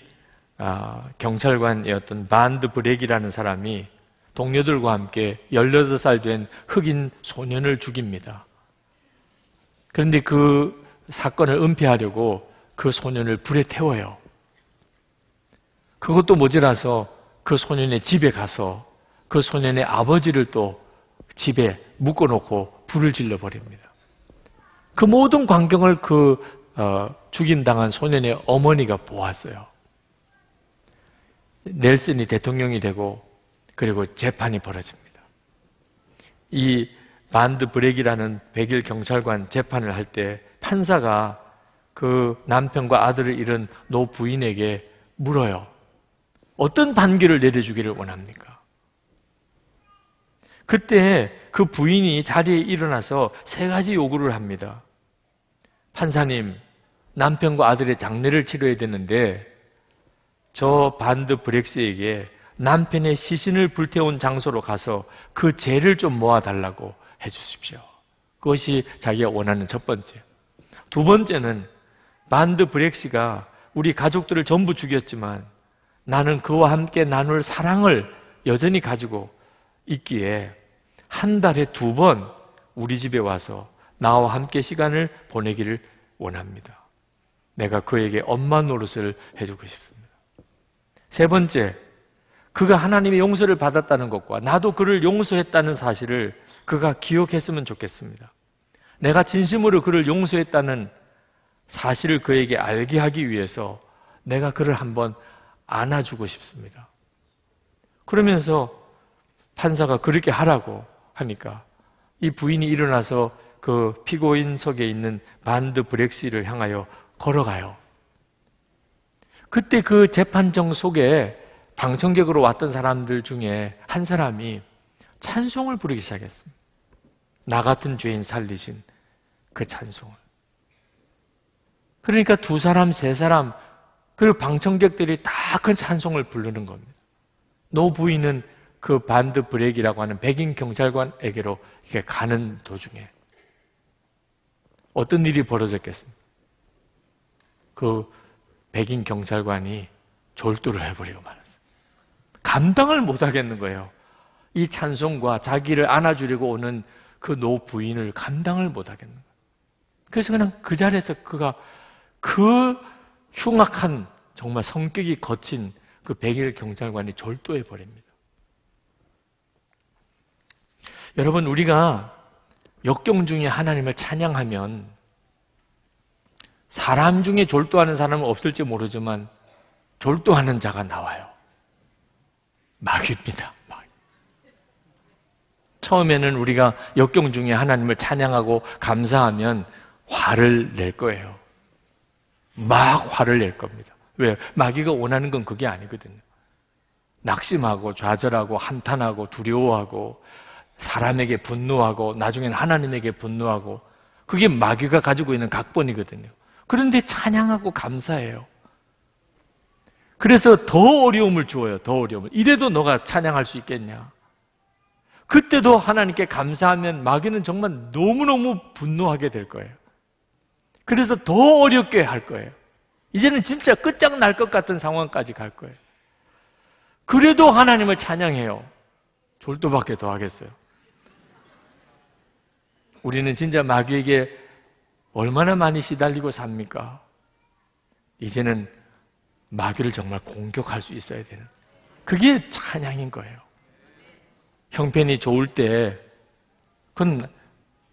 아, 경찰관이었던 반드 브렉이라는 사람이 동료들과 함께 18살 된 흑인 소년을 죽입니다. 그런데 그 사건을 은폐하려고 그 소년을 불에 태워요. 그것도 모자라서 그 소년의 집에 가서 그 소년의 아버지를 또 집에 묶어놓고 불을 질러버립니다. 그 모든 광경을 그 어, 죽임당한 소년의 어머니가 보았어요. 넬슨이 대통령이 되고 그리고 재판이 벌어집니다. 이 반드 브렉이라는 백인 경찰관 재판을 할 때 판사가 그 남편과 아들을 잃은 노 부인에게 물어요. 어떤 판결을 내려주기를 원합니까? 그때 그 부인이 자리에 일어나서 세 가지 요구를 합니다. 판사님, 남편과 아들의 장례를 치러야 되는데 저 반드 브렉스에게 남편의 시신을 불태운 장소로 가서 그 죄를 좀 모아달라고 해주십시오. 그것이 자기가 원하는 첫 번째. 두 번째는 반드 브렉시가 우리 가족들을 전부 죽였지만 나는 그와 함께 나눌 사랑을 여전히 가지고 있기에 한 달에 두 번 우리 집에 와서 나와 함께 시간을 보내기를 원합니다. 내가 그에게 엄마 노릇을 해주고 싶습니다. 세 번째, 그가 하나님의 용서를 받았다는 것과 나도 그를 용서했다는 사실을 그가 기억했으면 좋겠습니다. 내가 진심으로 그를 용서했다는 사실을 그에게 알게 하기 위해서 내가 그를 한번 안아주고 싶습니다. 그러면서 판사가 그렇게 하라고 하니까 이 부인이 일어나서 그 피고인석에 있는 반드 브렉시를 향하여 걸어가요. 그때 그 재판정 속에 방청객으로 왔던 사람들 중에 한 사람이 찬송을 부르기 시작했습니다. 나 같은 죄인 살리신 그 찬송을. 그러니까 두 사람, 세 사람, 그리고 방청객들이 다 그 찬송을 부르는 겁니다. 노 부인은 그 반드 브렉이라고 하는 백인 경찰관에게로 이렇게 가는 도중에 어떤 일이 벌어졌겠습니까? 그 백인 경찰관이 졸도를 해버리고 말았어요. 감당을 못 하겠는 거예요. 이 찬송과 자기를 안아주려고 오는 그 노 부인을 감당을 못 하겠는 거예요. 그래서 그냥 그 자리에서 그가 그 흉악한 정말 성격이 거친 그 백일 경찰관이 졸도해 버립니다. 여러분 우리가 역경 중에 하나님을 찬양하면 사람 중에 졸도하는 사람은 없을지 모르지만 졸도하는 자가 나와요. 마귀입니다. 마귀. 처음에는 우리가 역경 중에 하나님을 찬양하고 감사하면 화를 낼 거예요. 막 화를 낼 겁니다. 왜? 마귀가 원하는 건 그게 아니거든요. 낙심하고 좌절하고 한탄하고 두려워하고 사람에게 분노하고 나중에는 하나님에게 분노하고 그게 마귀가 가지고 있는 각본이거든요. 그런데 찬양하고 감사해요. 그래서 더 어려움을 주어요. 더 어려움을. 이래도 너가 찬양할 수 있겠냐? 그때도 하나님께 감사하면 마귀는 정말 너무너무 분노하게 될 거예요. 그래서 더 어렵게 할 거예요. 이제는 진짜 끝장날 것 같은 상황까지 갈 거예요. 그래도 하나님을 찬양해요. 졸도밖에 더 하겠어요. 우리는 진짜 마귀에게 얼마나 많이 시달리고 삽니까? 이제는 마귀를 정말 공격할 수 있어야 되는. 그게 찬양인 거예요. 형편이 좋을 때, 그건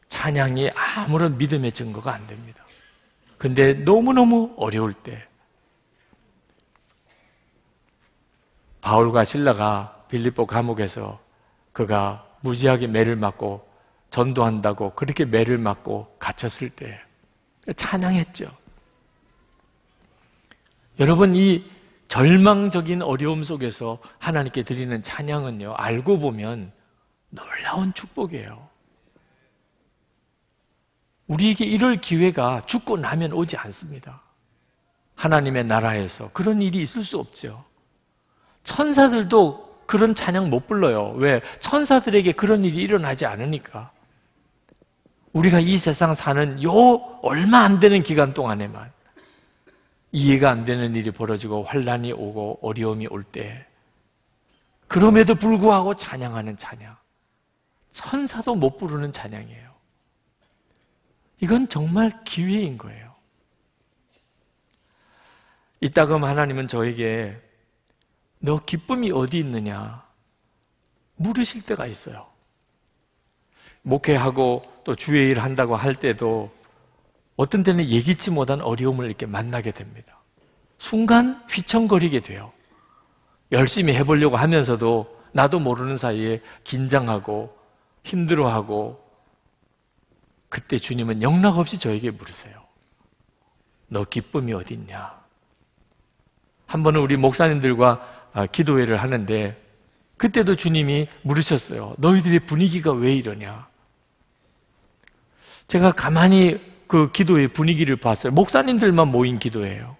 찬양이 아무런 믿음의 증거가 안 됩니다. 근데 너무너무 어려울 때 바울과 신라가 빌립보 감옥에서 그가 무지하게 매를 맞고 전도한다고 그렇게 매를 맞고 갇혔을 때 찬양했죠. 여러분 이 절망적인 어려움 속에서 하나님께 드리는 찬양은요 알고 보면 놀라운 축복이에요. 우리에게 이럴 기회가 죽고 나면 오지 않습니다. 하나님의 나라에서 그런 일이 있을 수 없죠. 천사들도 그런 찬양 못 불러요. 왜? 천사들에게 그런 일이 일어나지 않으니까. 우리가 이 세상 사는 요 얼마 안 되는 기간 동안에만 이해가 안 되는 일이 벌어지고 환란이 오고 어려움이 올 때 그럼에도 불구하고 찬양하는 찬양. 천사도 못 부르는 찬양이에요. 이건 정말 기회인 거예요. 이따금 하나님은 저에게 너 기쁨이 어디 있느냐 물으실 때가 있어요. 목회하고 또 주의 일 한다고 할 때도 어떤 때는 예기치 못한 어려움을 이렇게 만나게 됩니다. 순간 휘청거리게 돼요. 열심히 해보려고 하면서도 나도 모르는 사이에 긴장하고 힘들어하고 그때 주님은 영락 없이 저에게 물으세요. 너 기쁨이 어디 있냐? 한 번은 우리 목사님들과 아, 기도회를 하는데 그때도 주님이 물으셨어요. 너희들의 분위기가 왜 이러냐? 제가 가만히 그 기도의 분위기를 봤어요. 목사님들만 모인 기도예요.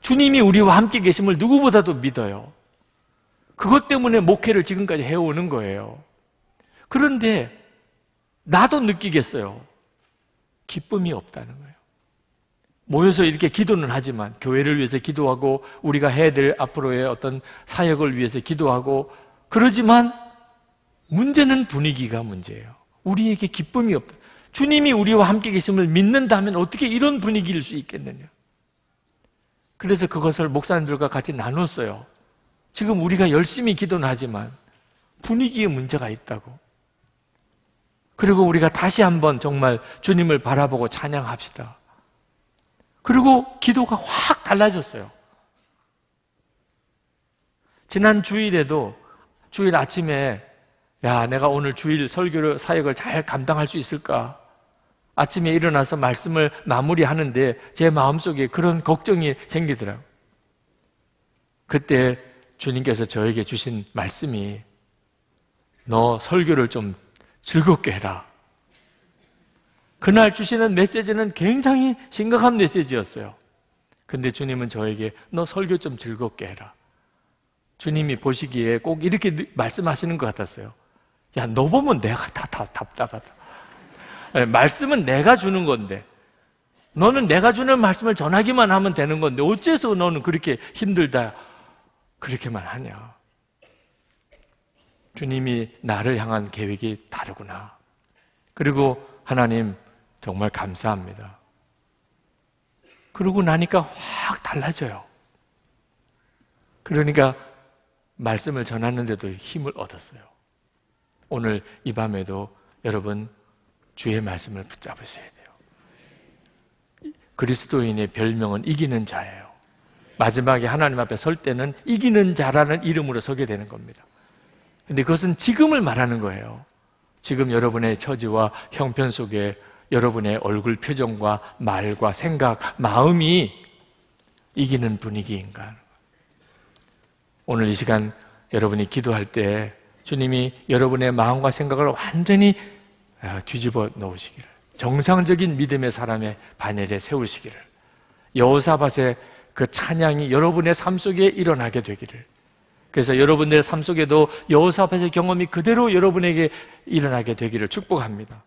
주님이 우리와 함께 계심을 누구보다도 믿어요. 그것 때문에 목회를 지금까지 해오는 거예요. 그런데 나도 느끼겠어요. 기쁨이 없다는 거예요. 모여서 이렇게 기도는 하지만 교회를 위해서 기도하고 우리가 해야 될 앞으로의 어떤 사역을 위해서 기도하고 그러지만 문제는 분위기가 문제예요. 우리에게 기쁨이 없다. 주님이 우리와 함께 계심을 믿는다면 어떻게 이런 분위기일 수 있겠느냐? 그래서 그것을 목사님들과 같이 나눴어요. 지금 우리가 열심히 기도는 하지만 분위기에 문제가 있다고. 그리고 우리가 다시 한번 정말 주님을 바라보고 찬양합시다. 그리고 기도가 확 달라졌어요. 지난 주일에도 주일 아침에 야, 내가 오늘 주일 설교를 사역을 잘 감당할 수 있을까? 아침에 일어나서 말씀을 마무리하는데 제 마음속에 그런 걱정이 생기더라고요. 그때 주님께서 저에게 주신 말씀이 너 설교를 좀 즐겁게 해라. 그날 주시는 메시지는 굉장히 심각한 메시지였어요. 근데 주님은 저에게 너 설교 좀 즐겁게 해라. 주님이 보시기에 꼭 이렇게 느- 말씀하시는 것 같았어요. 야, 너 보면 내가 다, 다 답답하다. 예, 말씀은 내가 주는 건데, 너는 내가 주는 말씀을 전하기만 하면 되는 건데, 어째서 너는 그렇게 힘들다, 그렇게만 하냐. 주님이 나를 향한 계획이 다르구나. 그리고 하나님, 정말 감사합니다. 그러고 나니까 확 달라져요. 그러니까 말씀을 전하는데도 힘을 얻었어요. 오늘 이 밤에도 여러분 주의 말씀을 붙잡으셔야 돼요. 그리스도인의 별명은 이기는 자예요. 마지막에 하나님 앞에 설 때는 이기는 자라는 이름으로 서게 되는 겁니다. 근데 그것은 지금을 말하는 거예요. 지금 여러분의 처지와 형편 속에 여러분의 얼굴 표정과 말과 생각, 마음이 이기는 분위기인가? 오늘 이 시간 여러분이 기도할 때 주님이 여러분의 마음과 생각을 완전히 아, 뒤집어 놓으시기를 정상적인 믿음의 사람의 반열에 세우시기를 여호사밧의 그 찬양이 여러분의 삶 속에 일어나게 되기를 그래서 여러분들의 삶 속에도 여호사밧의 경험이 그대로 여러분에게 일어나게 되기를 축복합니다.